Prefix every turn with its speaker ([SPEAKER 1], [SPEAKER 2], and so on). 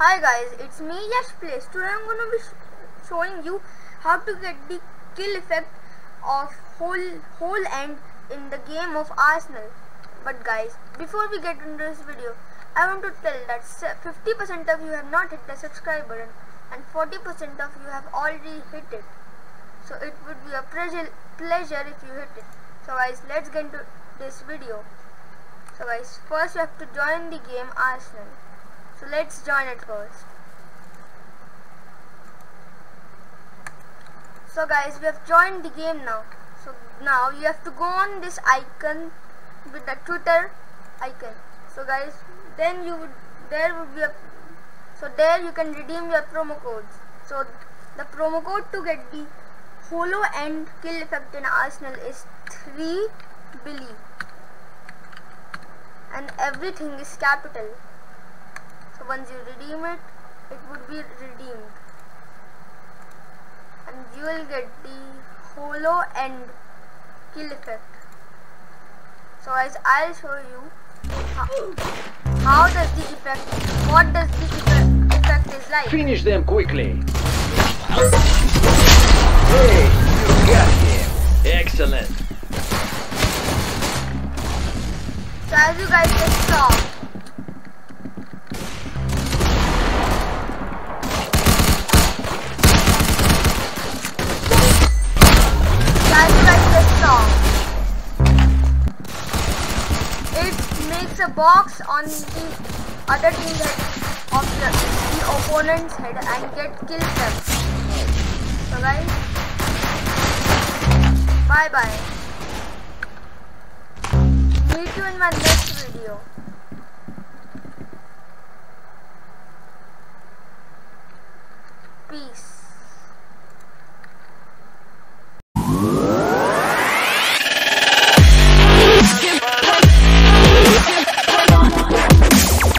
[SPEAKER 1] guys, it's me Yash Plays. Today I'm gonna be sh showing you how to get the kill effect of whole whole end in the game of Arsenal. But guys, before we get into this video, I want to tell that 50% of you have not hit the subscribe button and 40% of you have already hit it. So it would be a pleasure pleasure if you hit it. So guys, let's get into this video. So guys, first you have to join the game Arsenal. So let's join it first. So guys, we have joined the game now. So now you have to go on this icon with the Twitter icon. So guys, then you would there would be a so there you can redeem your promo codes. So the promo code to get the holo and kill effect in Arsenal is 3 Billy and everything is capital once you redeem it it would be redeemed and you will get the holo end kill effect so guys I'll show you how, how does the effect what does the effect, effect is like
[SPEAKER 2] Finish them quickly. Hey, you got him. Excellent.
[SPEAKER 1] so as you guys just saw a box on the other team head of the, the opponent's head and get killed them. So guys, bye bye. Meet you in my next video. Peace.